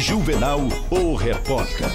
Juvenal, o repórter.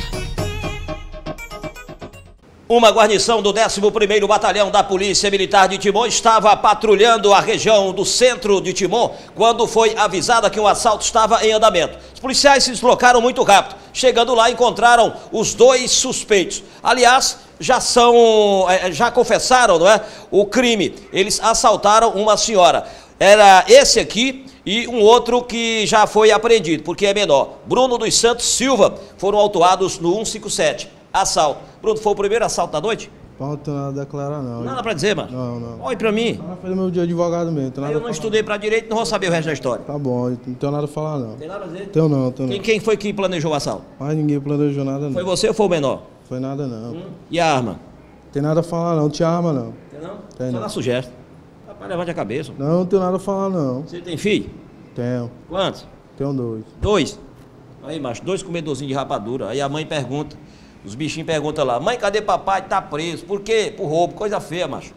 Uma guarnição do 11º Batalhão da Polícia Militar de Timon estava patrulhando a região do centro de Timon quando foi avisada que um assalto estava em andamento. Os policiais se deslocaram muito rápido. Chegando lá, encontraram os dois suspeitos. Aliás, já são, eh, já confessaram, não é, o crime. Eles assaltaram uma senhora. Era esse aqui e um outro que já foi apreendido, porque é menor. Bruno dos Santos Silva foram autuados no 157. Assalto. Bruno, foi o primeiro assalto da noite? Não tenho nada a declarar, não. Nada pra dizer, mano? Não, não. Olha pra mim. Ela fez meu dia de advogado mesmo. Nada Eu não estudei pra direito, não vou saber o resto da história. Tá bom, não tenho nada a falar, não. Tem nada a dizer? Tenho não, tenho Quem, não. quem foi que planejou o assalto? Mas ninguém planejou nada, não. Foi você ou foi o menor? Foi nada, não. E a arma? Tem nada a falar, não. Tinha arma, não. Tem não? Tem Só não. dá sugestão. Rapaz, levante a cabeça. Não, não tenho nada a falar, não. Você tem filho? Tenho. Quantos? Tenho dois. Dois. Aí, macho, dois comedorzinhos de rapadura. Aí a mãe pergunta, os bichinhos perguntam lá, mãe, cadê papai? Tá preso. Por quê? Por roubo. Coisa feia, macho.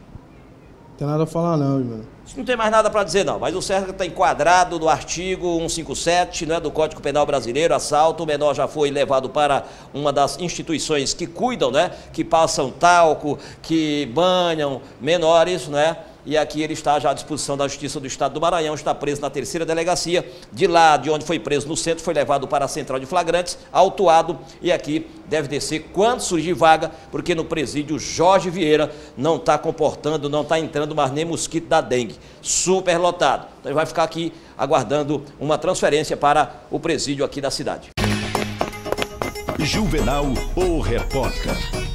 Tem nada a falar, não, mano. Isso não tem mais nada para dizer, não. Mas o certo está enquadrado no artigo 157 né, do Código Penal Brasileiro, assalto. O menor já foi levado para uma das instituições que cuidam, né? Que passam talco, que banham menores, né? E aqui ele está já à disposição da Justiça do Estado do Maranhão, está preso na terceira delegacia. De lá, de onde foi preso no centro, foi levado para a central de flagrantes, autuado. E aqui deve descer quando surgir vaga, porque no presídio Jorge Vieira não está comportando, não está entrando mais nem mosquito da dengue. Super lotado. Então ele vai ficar aqui aguardando uma transferência para o presídio aqui da cidade. Juvenal, o repórter.